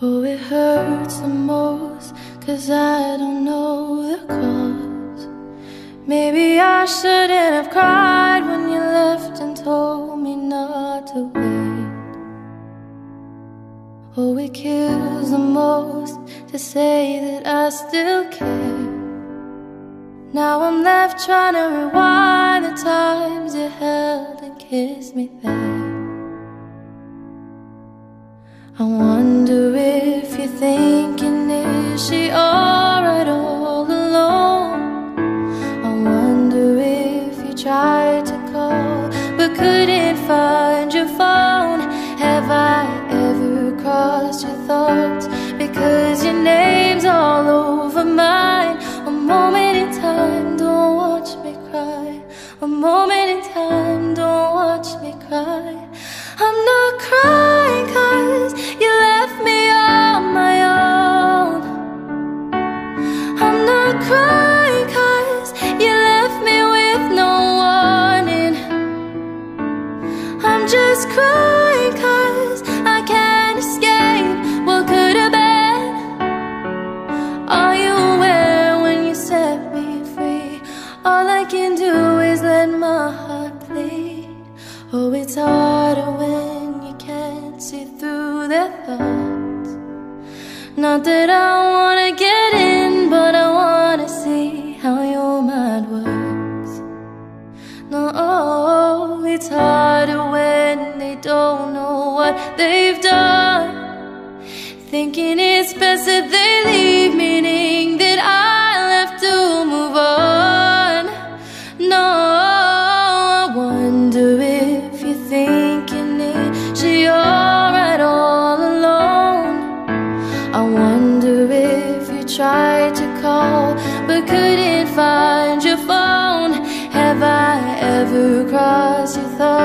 Oh, it hurts the most, cause I don't know the cause. Maybe I shouldn't have cried when you left and told me not to wait. Oh, it kills the most to say that I still care. Now I'm left trying to rewind the times you held and kissed me there. I wonder if you're thinking, is she alright all alone? I wonder if you tried to call but couldn't find your phone. Have I ever crossed your thoughts? Set me free? All I can do is let my heart flee. Oh, it's harder when you can't see through the thoughts. Not that I wanna get No, it's harder when they don't know what they've done. Thinking it's best that they leave, meaning that I left to move on. No, I wonder if you're thinking is she alright all alone? I wonder if you tried to call but couldn't find your phone. Crossed your thoughts?